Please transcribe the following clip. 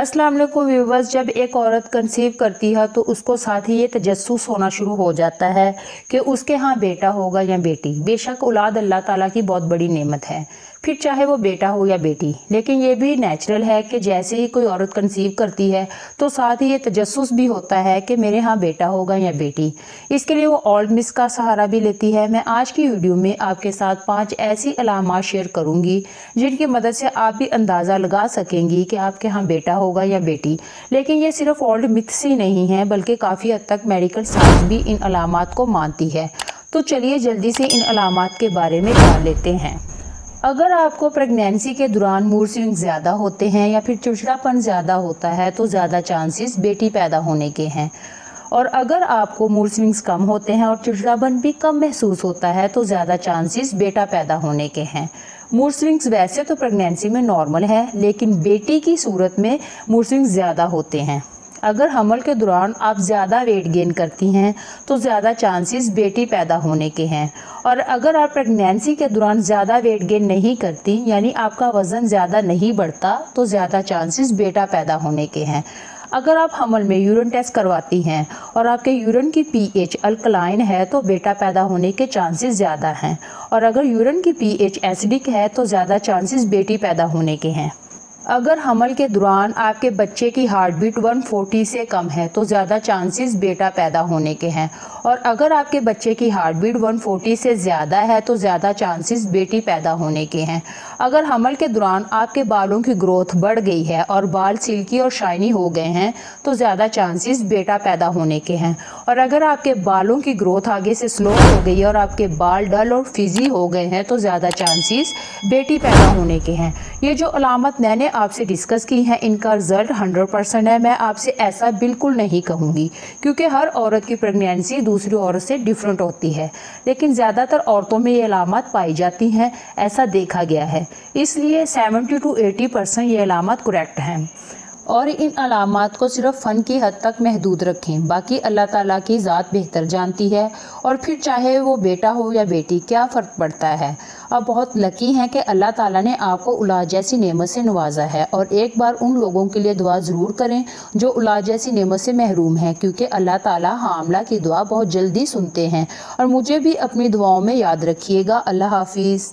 अस्सलाम वालेकुम व्यूवर्स जब एक औरत कंसीव करती है तो उसको साथ ही ये तजस्स होना शुरू हो जाता है कि उसके यहाँ बेटा होगा या बेटी। बेशक औलाद अल्लाह ताला की बहुत बड़ी नेमत है। फिर चाहे वो बेटा हो या बेटी, लेकिन ये भी नेचुरल है कि जैसे ही कोई औरत कंसीव करती है तो साथ ही ये तजस्स भी होता है कि मेरे यहाँ बेटा होगा या बेटी। इसके लिए वो ओल्ड मिस का सहारा भी लेती है। मैं आज की वीडियो में आपके साथ पाँच ऐसी अलामत शेयर करूँगी, जिनकी मदद से आप भी अंदाज़ा लगा सकेंगी कि आपके यहाँ बेटा होगा या बेटी। लेकिन ये सिर्फ़ ओल्ड मिथ्स ही नहीं है, बल्कि काफ़ी हद तक मेडिकल साइंस भी इन अलामत को मानती है। तो चलिए जल्दी से इन अलामत के बारे में जान लेते हैं। अगर आपको प्रेगनेंसी के दौरान मूड स्विंग ज़्यादा होते हैं या फिर चिड़चिड़ापन ज़्यादा होता है तो ज़्यादा चांसेस बेटी पैदा होने के हैं। और अगर आपको मूड स्विंग्स कम होते हैं और चिड़चिड़ापन भी कम महसूस होता है तो ज़्यादा चांसेस बेटा पैदा होने के हैं। मूड स्विंग्स वैसे तो प्रेगनेंसी में नॉर्मल है, लेकिन बेटी की सूरत में मूड स्विंग्स ज़्यादा होते हैं। अगर हमल के दौरान आप ज़्यादा वेट गेन करती हैं तो ज़्यादा चांसेस बेटी पैदा होने के हैं। और अगर आप प्रेगनेंसी के दौरान ज़्यादा वेट गेन नहीं करती, यानी आपका वज़न ज़्यादा नहीं बढ़ता तो ज़्यादा चांसेस बेटा पैदा होने के हैं। अगर आप हमल में यूरिन टेस्ट करवाती हैं और आपके यूरिन की पीएच अल्कलाइन है तो बेटा पैदा होने के चांसेस ज़्यादा हैं। और अगर यूरिन की पीएच एसिडिक है तो ज़्यादा चांसेस बेटी पैदा होने के हैं। अगर हमल के दौरान आपके बच्चे की हार्ट बीट 140 से कम है तो ज़्यादा चांसेस बेटा पैदा होने के हैं। और अगर आपके बच्चे की हार्ट बीट 140 से ज़्यादा है तो ज़्यादा चांसेस बेटी पैदा होने के हैं। अगर हमल के दौरान आपके बालों की ग्रोथ बढ़ गई है और बाल सिल्की और शाइनी हो गए हैं तो ज़्यादा चांसेस बेटा पैदा होने के हैं। और अगर आपके बालों की ग्रोथ आगे से स्लो हो गई और आपके बाल डल और फिजी हो गए हैं तो ज़्यादा चांसेस बेटी पैदा होने के हैं। ये जो अलामत मैंने आपसे डिस्कस की हैं, इनका रिज़ल्ट हंड्रेड परसेंट है। मैं आपसे ऐसा बिल्कुल नहीं कहूँगी, क्योंकि हर औरत की प्रेगनेंसी दूसरी औरत से डिफरेंट होती है। लेकिन ज़्यादातर औरतों में ये अलामत पाई जाती हैं, ऐसा देखा गया है। इसलिए 70 टू 80 परसेंट ये अलामत करेक्ट हैं। और इन अलामत को सिर्फ़ फ़न की हद तक महदूद रखें। बाकी अल्लाह ताला की ज़ात बेहतर जानती है और फिर चाहे वो बेटा हो या बेटी, क्या फ़र्क पड़ता है? आप बहुत लकी हैं कि अल्लाह ताला ने आपको औलाद जैसी नेमत से नवाजा है और एक बार उन लोगों के लिए दुआ ज़रूर करें जो औलाद जैसी नेमत से महरूम हैं, क्योंकि अल्लाह ताला हामला की दुआ बहुत जल्दी सुनते हैं। और मुझे भी अपनी दुआओं में याद रखिएगा। अल्लाह हाफिज़।